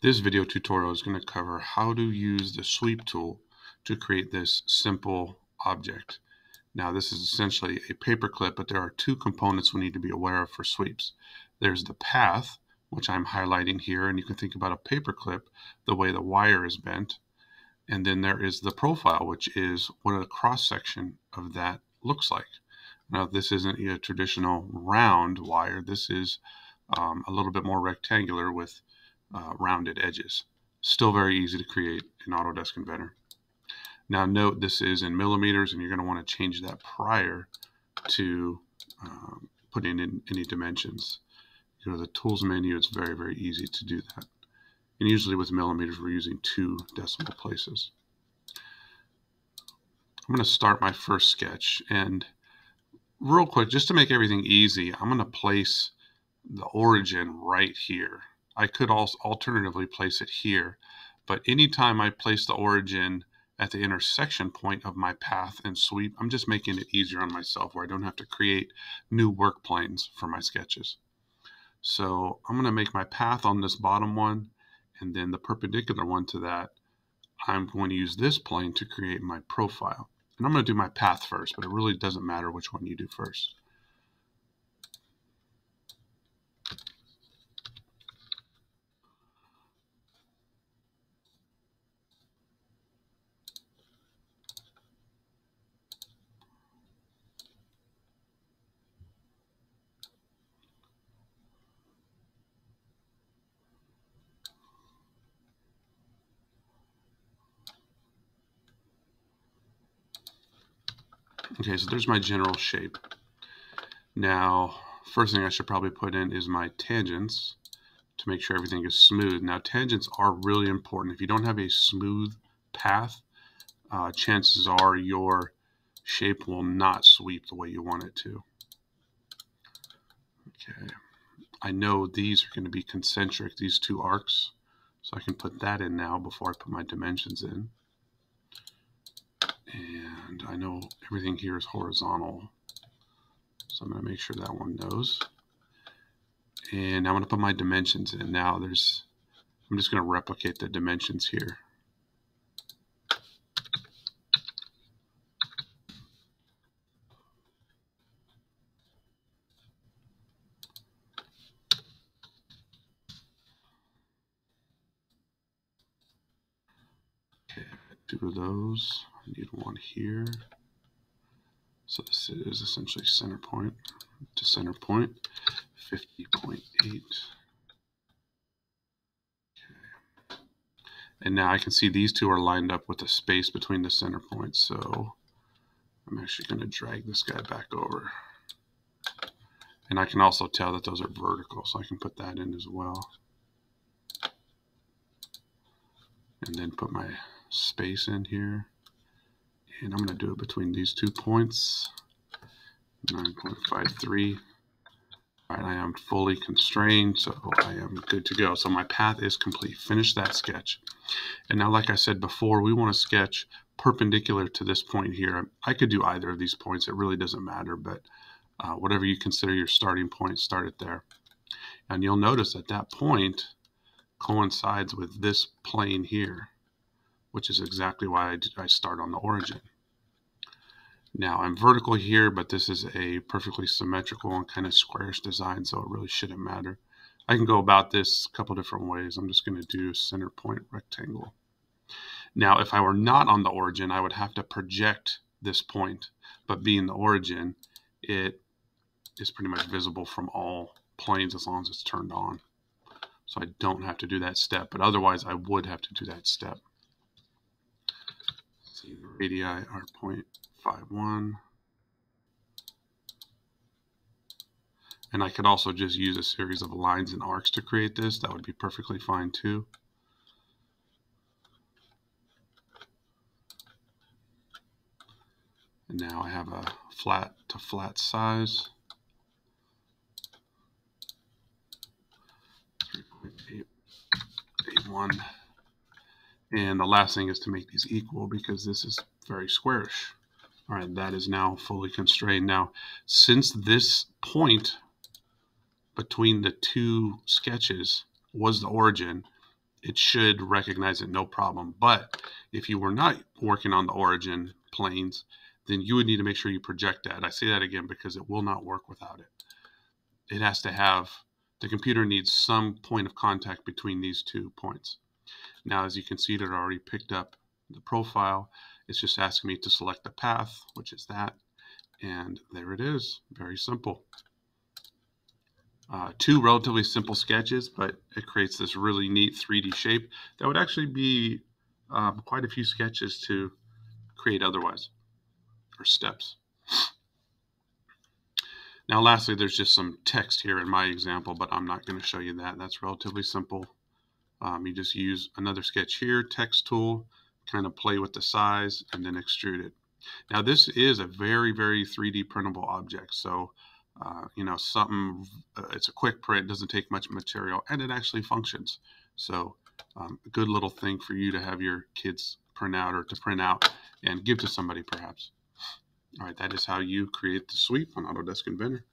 This video tutorial is going to cover how to use the sweep tool to create this simple object. Now this is essentially a paperclip, but there are two components we need to be aware of for sweeps. There's the path, which I'm highlighting here, and you can think about a paperclip the way the wire is bent. And then there is the profile, which is what a cross section of that looks like. Now this isn't a traditional round wire. This is um, a little bit more rectangular with uh, rounded edges. Still very easy to create in Autodesk Inventor. Now note this is in millimeters and you're going to want to change that prior to um, putting in any dimensions. You know, the tools menu, it's very, very easy to do that. And usually with millimeters, we're using two decimal places. I'm going to start my first sketch and real quick, just to make everything easy, I'm going to place the origin right here. I could also alternatively place it here, but anytime I place the origin at the intersection point of my path and sweep, I'm just making it easier on myself where I don't have to create new work planes for my sketches. So I'm going to make my path on this bottom one, and then the perpendicular one to that, I'm going to use this plane to create my profile. And I'm going to do my path first, but it really doesn't matter which one you do first. Okay, so there's my general shape. Now, first thing I should probably put in is my tangents to make sure everything is smooth. Now, tangents are really important. If you don't have a smooth path, uh, chances are your shape will not sweep the way you want it to. Okay, I know these are going to be concentric, these two arcs, so I can put that in now before I put my dimensions in. I know everything here is horizontal. So I'm going to make sure that one knows. And I'm going to put my dimensions in. Now there's, I'm just going to replicate the dimensions here. Okay, two of those. I need one here. So this is essentially center point to center point, 50.8. Okay. And now I can see these two are lined up with the space between the center points. So I'm actually going to drag this guy back over. And I can also tell that those are vertical, so I can put that in as well. And then put my space in here and I'm going to do it between these two points. 9.53 all right I am fully constrained so I am good to go. So my path is complete. Finish that sketch. And now like I said before we want to sketch perpendicular to this point here. I could do either of these points. It really doesn't matter but uh, whatever you consider your starting point start it there. And you'll notice that that point coincides with this plane here which is exactly why I, I start on the origin. Now I'm vertical here, but this is a perfectly symmetrical and kind of squarish design, so it really shouldn't matter. I can go about this a couple different ways. I'm just going to do center point rectangle. Now, if I were not on the origin, I would have to project this point, but being the origin, it is pretty much visible from all planes as long as it's turned on. So I don't have to do that step, but otherwise I would have to do that step see, the radii are 0.51. And I could also just use a series of lines and arcs to create this. That would be perfectly fine too. And now I have a flat to flat size. 3.81. And the last thing is to make these equal because this is very squarish. All right, that is now fully constrained. Now, since this point between the two sketches was the origin, it should recognize it no problem. But if you were not working on the origin planes, then you would need to make sure you project that. I say that again because it will not work without it. It has to have, the computer needs some point of contact between these two points. Now, as you can see, it already picked up the profile. It's just asking me to select the path, which is that. And there it is, very simple. Uh, two relatively simple sketches, but it creates this really neat 3D shape that would actually be um, quite a few sketches to create otherwise, or steps. Now, lastly, there's just some text here in my example, but I'm not going to show you that. That's relatively simple. Um, you just use another sketch here, text tool, kind of play with the size, and then extrude it. Now, this is a very, very 3D printable object. So, uh, you know, something, uh, it's a quick print, doesn't take much material, and it actually functions. So, um, a good little thing for you to have your kids print out or to print out and give to somebody perhaps. All right, that is how you create the sweep on Autodesk Inventor.